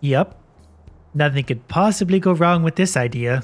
Yep. Nothing could possibly go wrong with this idea.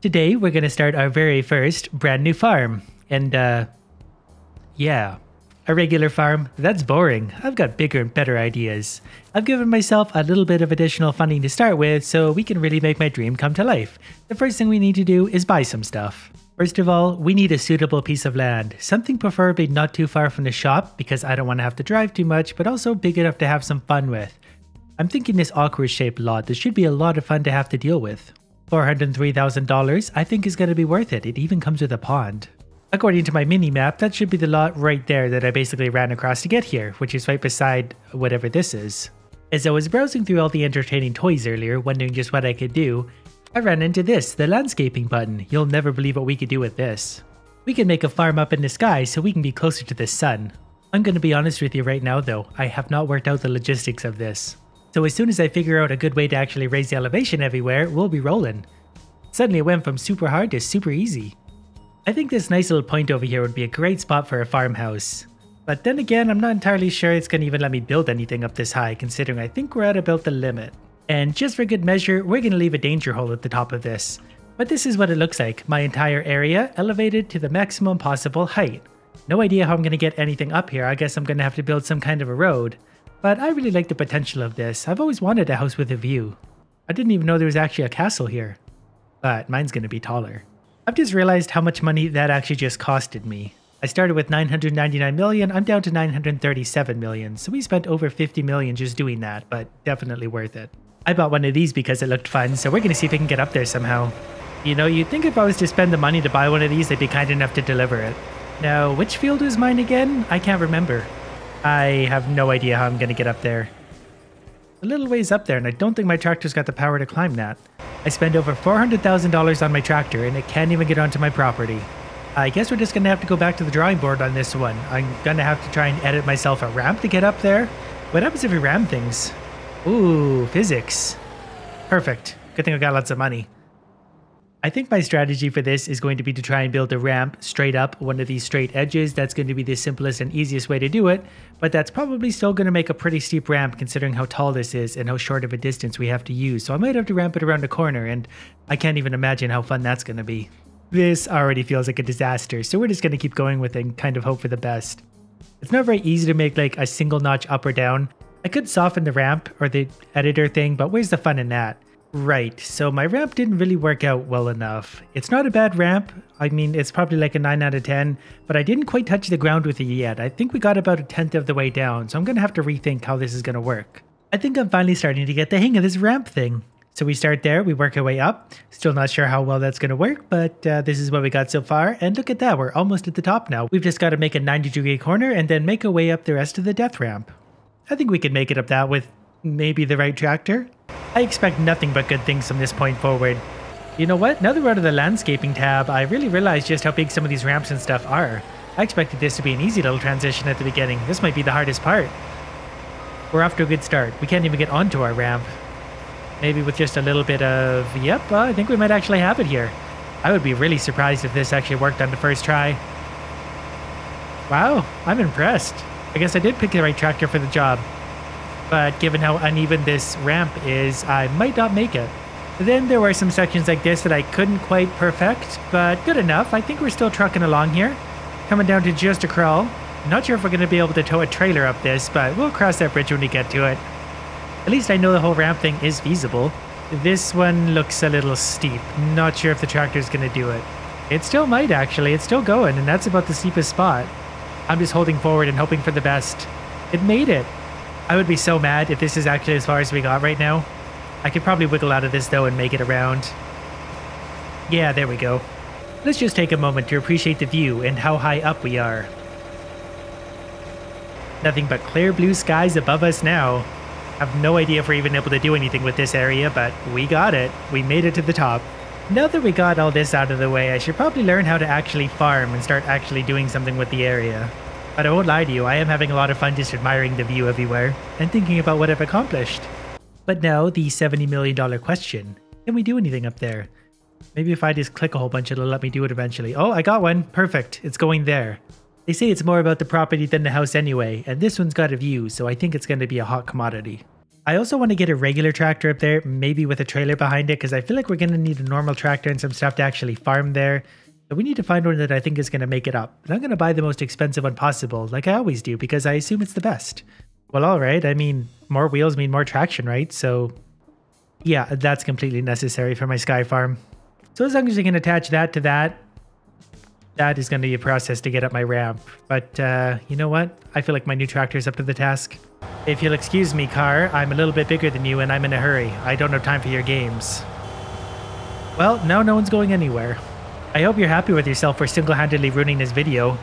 Today, we're going to start our very first brand new farm. And, uh, yeah, a regular farm, that's boring. I've got bigger and better ideas. I've given myself a little bit of additional funding to start with so we can really make my dream come to life. The first thing we need to do is buy some stuff. First of all, we need a suitable piece of land, something preferably not too far from the shop because I don't want to have to drive too much, but also big enough to have some fun with. I'm thinking this awkward shaped lot, this should be a lot of fun to have to deal with. $403,000 I think is going to be worth it, it even comes with a pond. According to my mini map, that should be the lot right there that I basically ran across to get here, which is right beside whatever this is. As I was browsing through all the entertaining toys earlier, wondering just what I could do, I ran into this, the landscaping button. You'll never believe what we could do with this. We can make a farm up in the sky so we can be closer to the sun. I'm going to be honest with you right now though, I have not worked out the logistics of this. So as soon as I figure out a good way to actually raise the elevation everywhere, we'll be rolling. Suddenly it went from super hard to super easy. I think this nice little point over here would be a great spot for a farmhouse. But then again, I'm not entirely sure it's to even let me build anything up this high considering I think we're at about the limit. And just for good measure, we're to leave a danger hole at the top of this. But this is what it looks like, my entire area elevated to the maximum possible height. No idea how I'm to get anything up here, I guess I'm to have to build some kind of a road. But I really like the potential of this, I've always wanted a house with a view. I didn't even know there was actually a castle here. But mine's to be taller. I've just realized how much money that actually just costed me. I started with 999 million, I'm down to 937 million, so we spent over 50 million just doing that, but definitely worth it. I bought one of these because it looked fun, so we're gonna see if we can get up there somehow. You know, you'd think if I was to spend the money to buy one of these, they'd be kind enough to deliver it. Now, which field was mine again? I can't remember. I have no idea how I'm gonna get up there. A little ways up there, and I don't think my tractor's got the power to climb that. I spend over $400,000 on my tractor, and it can't even get onto my property. I guess we're just gonna have to go back to the drawing board on this one. I'm gonna have to try and edit myself a ramp to get up there. What happens if we ram things? Ooh, physics. Perfect. Good thing I got lots of money. I think my strategy for this is going to be to try and build a ramp straight up one of these straight edges. That's going to be the simplest and easiest way to do it, but that's probably still going to make a pretty steep ramp considering how tall this is and how short of a distance we have to use. So I might have to ramp it around a corner and I can't even imagine how fun that's going to be. This already feels like a disaster, so we're just going to keep going with it and kind of hope for the best. It's not very easy to make like a single notch up or down, I could soften the ramp or the editor thing, but where's the fun in that? Right, so my ramp didn't really work out well enough. It's not a bad ramp. I mean, it's probably like a 9 out of 10, but I didn't quite touch the ground with it yet. I think we got about a tenth of the way down, so I'm going to have to rethink how this is going to work. I think I'm finally starting to get the hang of this ramp thing. So we start there, we work our way up. Still not sure how well that's going to work, but uh, this is what we got so far. And look at that, we're almost at the top now. We've just got to make a 90 degree corner and then make our way up the rest of the death ramp. I think we could make it up that with maybe the right tractor. I expect nothing but good things from this point forward. You know what? Now that we're out of the landscaping tab, I really realized just how big some of these ramps and stuff are. I expected this to be an easy little transition at the beginning. This might be the hardest part. We're off to a good start. We can't even get onto our ramp. Maybe with just a little bit of... Yep, uh, I think we might actually have it here. I would be really surprised if this actually worked on the first try. Wow, I'm impressed. I guess I did pick the right tractor for the job. But given how uneven this ramp is, I might not make it. Then there were some sections like this that I couldn't quite perfect, but good enough. I think we're still trucking along here. Coming down to just a crawl. Not sure if we're going to be able to tow a trailer up this, but we'll cross that bridge when we get to it. At least I know the whole ramp thing is feasible. This one looks a little steep. Not sure if the tractor's going to do it. It still might actually. It's still going, and that's about the steepest spot. I'm just holding forward and hoping for the best. It made it. I would be so mad if this is actually as far as we got right now. I could probably wiggle out of this though and make it around. Yeah, there we go. Let's just take a moment to appreciate the view and how high up we are. Nothing but clear blue skies above us now. I've no idea if we're even able to do anything with this area, but we got it. We made it to the top. Now that we got all this out of the way, I should probably learn how to actually farm and start actually doing something with the area. But I won't lie to you, I am having a lot of fun just admiring the view everywhere and thinking about what I've accomplished. But now, the $70 million question. Can we do anything up there? Maybe if I just click a whole bunch, it'll let me do it eventually. Oh, I got one. Perfect. It's going there. They say it's more about the property than the house anyway, and this one's got a view, so I think it's going to be a hot commodity. I also want to get a regular tractor up there, maybe with a trailer behind it, because I feel like we're going to need a normal tractor and some stuff to actually farm there. We need to find one that I think is going to make it up. And I'm going to buy the most expensive one possible, like I always do, because I assume it's the best. Well, all right. I mean, more wheels mean more traction, right? So yeah, that's completely necessary for my sky farm. So as long as I can attach that to that, that is going to be a process to get up my ramp. But uh, you know what? I feel like my new tractor is up to the task. If you'll excuse me, car, I'm a little bit bigger than you and I'm in a hurry. I don't have time for your games. Well, now no one's going anywhere. I hope you're happy with yourself for single-handedly ruining this video.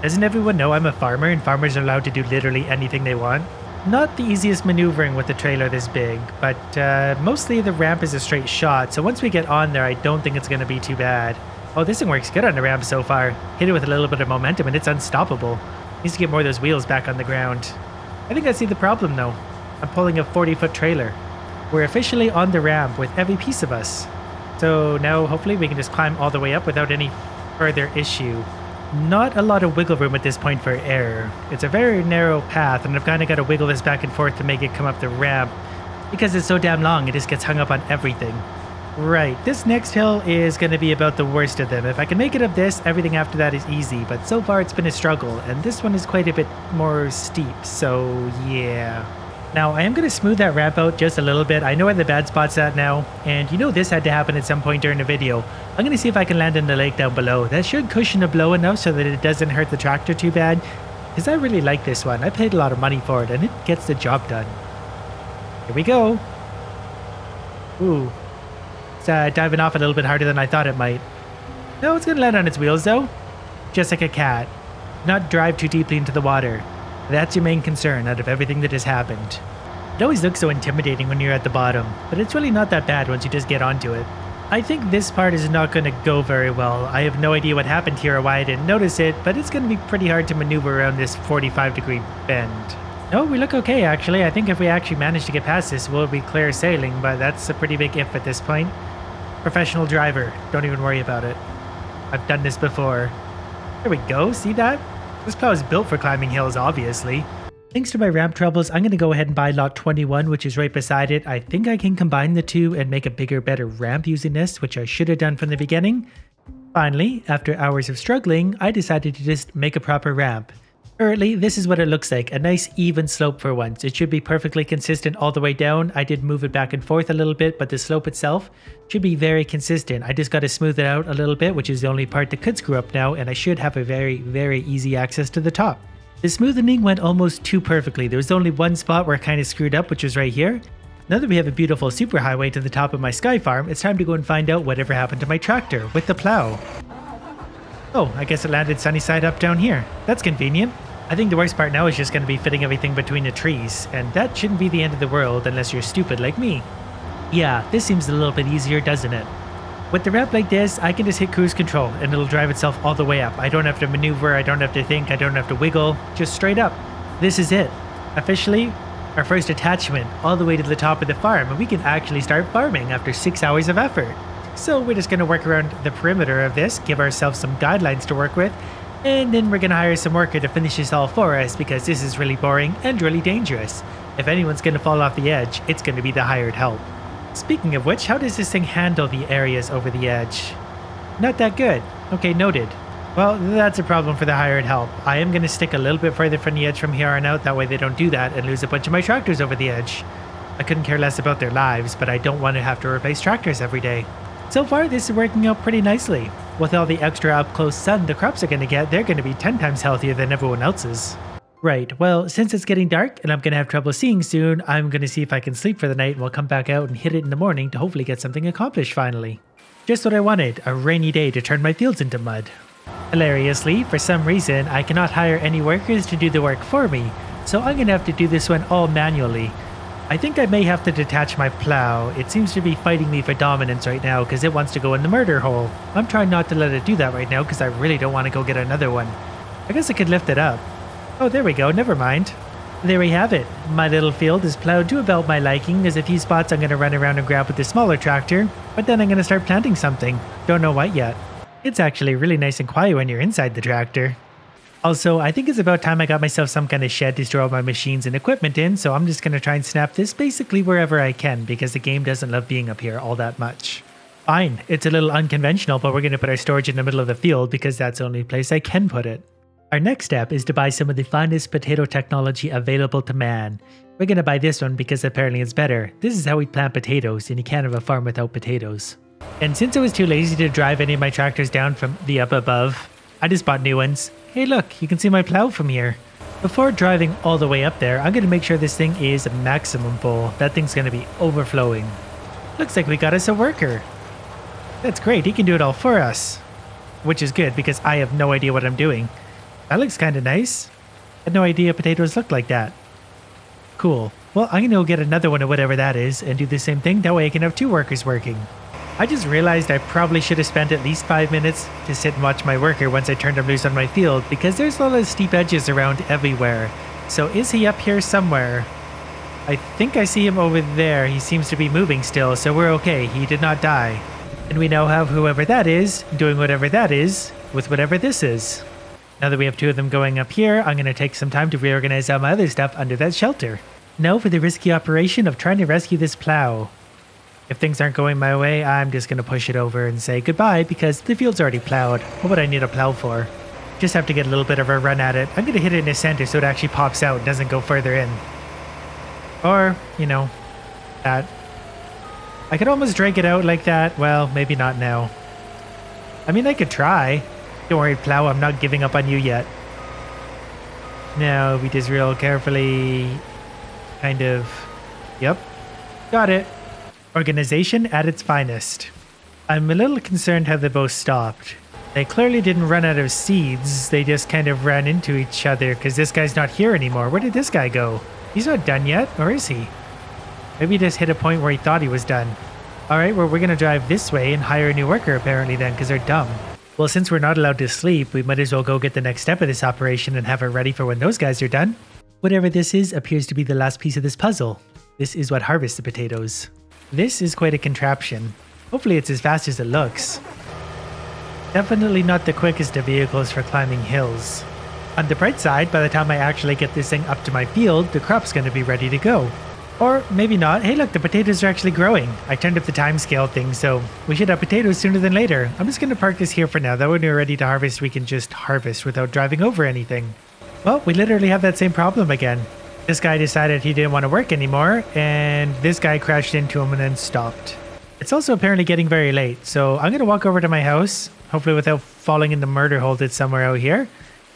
Doesn't everyone know I'm a farmer and farmers are allowed to do literally anything they want? Not the easiest maneuvering with a trailer this big, but uh, mostly the ramp is a straight shot, so once we get on there, I don't think it's going to be too bad. Oh, this thing works good on the ramp so far. Hit it with a little bit of momentum and it's unstoppable. Needs to get more of those wheels back on the ground. I think I see the problem though. I'm pulling a 40 foot trailer. We're officially on the ramp with every piece of us. So now hopefully we can just climb all the way up without any further issue. Not a lot of wiggle room at this point for error. It's a very narrow path and I've kind of got to wiggle this back and forth to make it come up the ramp. Because it's so damn long, it just gets hung up on everything. Right, this next hill is going to be about the worst of them. If I can make it up this, everything after that is easy, but so far it's been a struggle, and this one is quite a bit more steep, so yeah. Now, I am going to smooth that ramp out just a little bit. I know where the bad spot's at now, and you know this had to happen at some point during the video. I'm going to see if I can land in the lake down below. That should cushion the blow enough so that it doesn't hurt the tractor too bad, because I really like this one. I paid a lot of money for it, and it gets the job done. Here we go. Ooh, It's uh, diving off a little bit harder than I thought it might. No, it's gonna land on its wheels though. Just like a cat. Not drive too deeply into the water. That's your main concern out of everything that has happened. It always looks so intimidating when you're at the bottom, but it's really not that bad once you just get onto it. I think this part is not going to go very well. I have no idea what happened here or why I didn't notice it, but it's going to be pretty hard to maneuver around this 45 degree bend. No, we look okay actually. I think if we actually manage to get past this, we'll be clear sailing, but that's a pretty big if at this point. Professional driver. Don't even worry about it. I've done this before. There we go. See that? This plow is built for climbing hills, obviously. Thanks to my ramp troubles, I'm going to go ahead and buy lot 21, which is right beside it. I think I can combine the two and make a bigger, better ramp using this, which I should have done from the beginning. Finally, after hours of struggling, I decided to just make a proper ramp. Currently, this is what it looks like, a nice even slope for once. It should be perfectly consistent all the way down. I did move it back and forth a little bit, but the slope itself should be very consistent. I just got to smooth it out a little bit, which is the only part that could screw up now, and I should have a very, very easy access to the top. The smoothing went almost too perfectly. There was only one spot where it kind of screwed up, which was right here. Now that we have a beautiful superhighway to the top of my sky farm, it's time to go and find out whatever happened to my tractor with the plow. Oh, I guess it landed sunny side up down here. That's convenient. I think the worst part now is just going to be fitting everything between the trees, and that shouldn't be the end of the world unless you're stupid like me. Yeah, this seems a little bit easier, doesn't it? With the ramp like this, I can just hit cruise control and it'll drive itself all the way up. I don't have to maneuver, I don't have to think, I don't have to wiggle, just straight up. This is it. Officially, our first attachment all the way to the top of the farm, and we can actually start farming after six hours of effort. So we're just going to work around the perimeter of this, give ourselves some guidelines to work with, and then we're gonna hire some worker to finish this all for us because this is really boring and really dangerous. If anyone's gonna fall off the edge, it's gonna be the hired help. Speaking of which, how does this thing handle the areas over the edge? Not that good. Okay, noted. Well, that's a problem for the hired help. I am to stick a little bit further from the edge from here on out, that way they don't do that and lose a bunch of my tractors over the edge. I couldn't care less about their lives, but I don't want to have to replace tractors every day. So far, this is working out pretty nicely. With all the extra up close sun the crops are going to get, they're going to be 10 times healthier than everyone else's. Right, well, since it's getting dark and I'm going to have trouble seeing soon, I'm going to see if I can sleep for the night and we'll come back out and hit it in the morning to hopefully get something accomplished finally. Just what I wanted, a rainy day to turn my fields into mud. Hilariously, for some reason, I cannot hire any workers to do the work for me, so I'm going to have to do this one all manually, I think I may have to detach my plow. It seems to be fighting me for dominance right now because it wants to go in the murder hole. I'm trying not to let it do that right now because I really don't want to go get another one. I guess I could lift it up. Oh, there we go. Never mind. There we have it. My little field is plowed to about my liking. There's a few spots I'm going to run around and grab with the smaller tractor, but then I'm going to start planting something. Don't know what yet. It's actually really nice and quiet when you're inside the tractor. Also, I think it's about time I got myself some kind of shed to store all my machines and equipment in, so I'm just going to try and snap this basically wherever I can because the game doesn't love being up here all that much. Fine, it's a little unconventional, but we're going to put our storage in the middle of the field because that's the only place I can put it. Our next step is to buy some of the finest potato technology available to man. We're going to buy this one because apparently it's better. This is how we plant potatoes, and you can't have a farm without potatoes. And since I was too lazy to drive any of my tractors down from the up above, I just bought new ones. Hey look, you can see my plow from here. Before driving all the way up there, I'm going to make sure this thing is a maximum full. That thing's going to be overflowing. Looks like we got us a worker. That's great, he can do it all for us. Which is good because I have no idea what I'm doing. That looks kind of nice. I had no idea potatoes looked like that. Cool. Well, I'm going to go get another one of whatever that is and do the same thing. That way I can have two workers working. I just realized I probably should have spent at least five minutes to sit and watch my worker once I turned him loose on my field because there's a lot of steep edges around everywhere. So is he up here somewhere? I think I see him over there. He seems to be moving still, so we're okay. He did not die. And we now have whoever that is doing whatever that is with whatever this is. Now that we have two of them going up here, I'm going to take some time to reorganize all my other stuff under that shelter. Now for the risky operation of trying to rescue this plow. If things aren't going my way, I'm just going to push it over and say goodbye because the field's already plowed. What would I need a plow for? Just have to get a little bit of a run at it. I'm going to hit it in the center so it actually pops out and doesn't go further in. Or, you know, that. I could almost drag it out like that. Well, maybe not now. I mean, I could try. Don't worry, plow, I'm not giving up on you yet. Now, we just real carefully kind of... Yep. Got it. Organization at its finest. I'm a little concerned how they both stopped. They clearly didn't run out of seeds, they just kind of ran into each other because this guy's not here anymore. Where did this guy go? He's not done yet, or is he? Maybe he just hit a point where he thought he was done. Alright, well we're gonna drive this way and hire a new worker apparently then because they're dumb. Well, since we're not allowed to sleep, we might as well go get the next step of this operation and have it ready for when those guys are done. Whatever this is appears to be the last piece of this puzzle. This is what harvests the potatoes. This is quite a contraption. Hopefully it's as fast as it looks. Definitely not the quickest of vehicles for climbing hills. On the bright side, by the time I actually get this thing up to my field, the crop's going to be ready to go. Or maybe not. Hey look, the potatoes are actually growing. I turned up the time scale thing, so we should have potatoes sooner than later. I'm just going to park this here for now. That when we're ready to harvest, we can just harvest without driving over anything. Well, we literally have that same problem again. This guy decided he didn't want to work anymore, and this guy crashed into him and then stopped. It's also apparently getting very late, so I'm going to walk over to my house, hopefully without falling in the murder hole that's somewhere out here,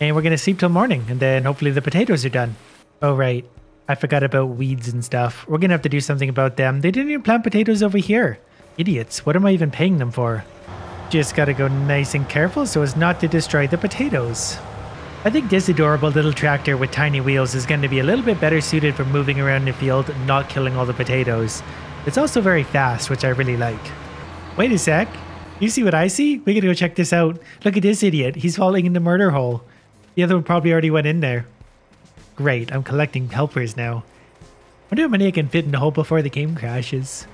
and we're going to sleep till morning, and then hopefully the potatoes are done. Oh, right. I forgot about weeds and stuff. We're going to have to do something about them. They didn't even plant potatoes over here. Idiots. What am I even paying them for? Just got to go nice and careful so as not to destroy the potatoes. I think this adorable little tractor with tiny wheels is going to be a little bit better suited for moving around the field and not killing all the potatoes. It's also very fast, which I really like. Wait a sec. You see what I see? We gotta go check this out. Look at this idiot. He's falling in the murder hole. The other one probably already went in there. Great, I'm collecting helpers now. Wonder how many I can fit in the hole before the game crashes.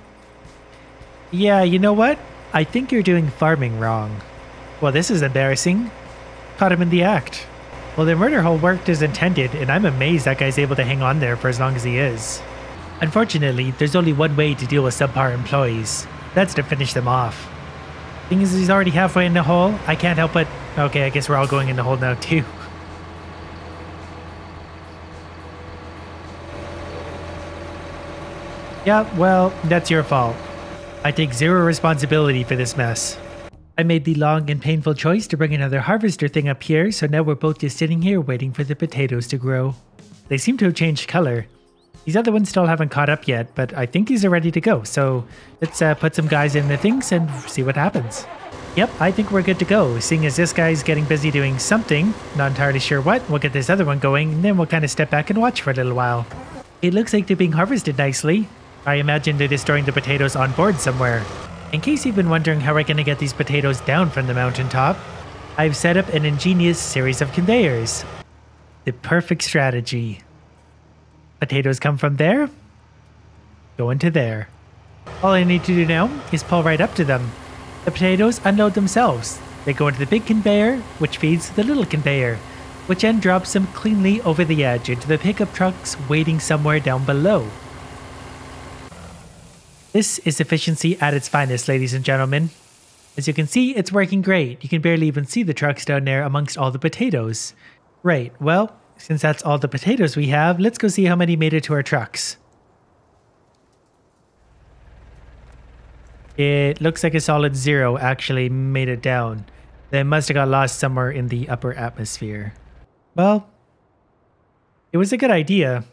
Yeah, you know what? I think you're doing farming wrong. Well, this is embarrassing. Caught him in the act. Well, the murder hole worked as intended, and I'm amazed that guy's able to hang on there for as long as he is. Unfortunately, there's only one way to deal with subpar employees. That's to finish them off. Thing is, he's already halfway in the hole. I can't help but... Okay, I guess we're all going in the hole now, too. yeah, well, that's your fault. I take zero responsibility for this mess. I made the long and painful choice to bring another harvester thing up here, so now we're both just sitting here waiting for the potatoes to grow. They seem to have changed color. These other ones still haven't caught up yet, but I think these are ready to go, so let's uh, put some guys in the things and see what happens. Yep, I think we're good to go. Seeing as this guy's getting busy doing something, not entirely sure what, we'll get this other one going, and then we'll kind of step back and watch for a little while. It looks like they're being harvested nicely. I imagine they're destroying the potatoes on board somewhere. In case you've been wondering how we're going to get these potatoes down from the mountaintop, I've set up an ingenious series of conveyors. The perfect strategy. Potatoes come from there, go into there. All I need to do now is pull right up to them. The potatoes unload themselves. They go into the big conveyor, which feeds the little conveyor. which then drops them cleanly over the edge into the pickup trucks waiting somewhere down below. This is efficiency at its finest, ladies and gentlemen. As you can see, it's working great. You can barely even see the trucks down there amongst all the potatoes. Right, well, since that's all the potatoes we have, let's go see how many made it to our trucks. It looks like a solid zero actually made it down. They must have got lost somewhere in the upper atmosphere. Well, it was a good idea.